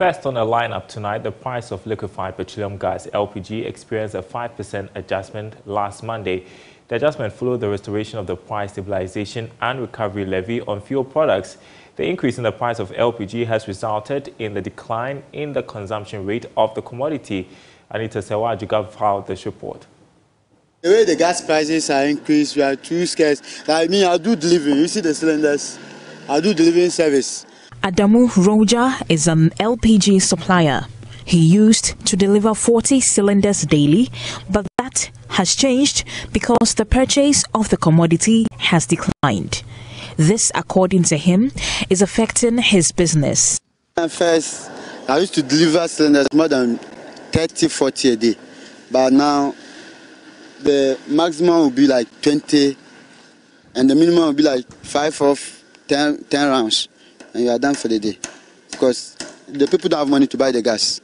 First on the lineup tonight, the price of liquefied petroleum gas LPG experienced a 5% adjustment last Monday. The adjustment followed the restoration of the price stabilization and recovery levy on fuel products. The increase in the price of LPG has resulted in the decline in the consumption rate of the commodity. Anita Sewa filed this report. The way the gas prices are increased, we are too scarce. I mean, I do delivery. You see the cylinders. I do delivery service. Adamu Roja is an LPG supplier. He used to deliver 40 cylinders daily, but that has changed because the purchase of the commodity has declined. This, according to him, is affecting his business. First, I used to deliver cylinders more than 30, 40 a day, but now the maximum will be like 20, and the minimum will be like 5 of 10, 10 rounds and you are done for the day because the people don't have money to buy the gas.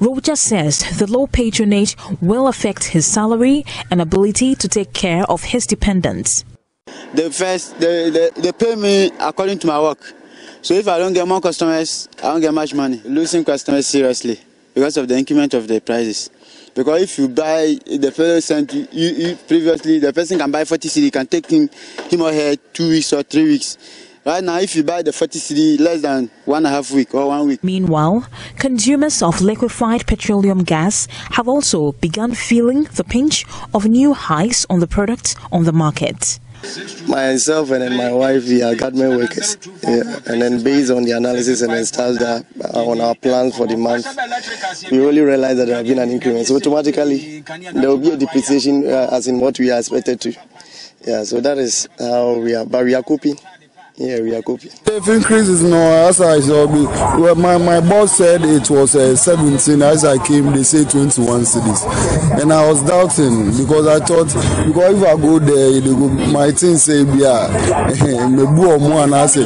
Roger says the low patronage will affect his salary and ability to take care of his dependents. The first, they, they, they pay me according to my work. So if I don't get more customers, I don't get much money. Losing customers seriously because of the increment of the prices. Because if you buy, the fellow sent you, you, previously, the person can buy 40 cedi, can take him, him or her two weeks or three weeks. Right now, if you buy the 40 cedi less than one and a half week or one week. Meanwhile, consumers of liquefied petroleum gas have also begun feeling the pinch of new highs on the product on the market. Myself and then my wife, we are government workers. Yeah. And then based on the analysis and then stuff that uh, on our plans for the month, we only realize that there have been an increment. So automatically, there will be a depreciation uh, as in what we are expected to. Yeah, so that is how we are, but we are coping. Yeah, we are coping. If increases no, as I saw, well, my, my boss said it was uh, 17. As I came, they say 21 cities. And I was doubting because I thought, because if I go there, they go, my thing say, yeah, maybe or more, and I say,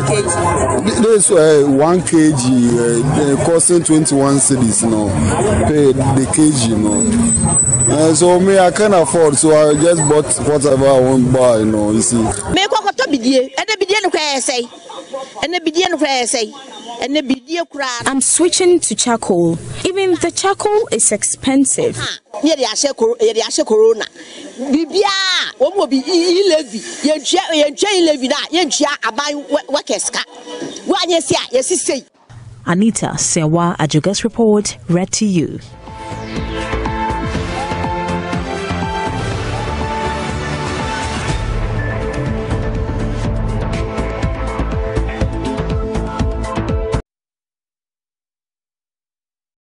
this uh, 1 kg uh, costing 21 cities, no, pay the kg, no. Uh, so me, I can't afford, so I just bought whatever I want to buy, you know, you see. I'm switching to charcoal. Even the charcoal is expensive. Anita Sewa Ajugas report read to you.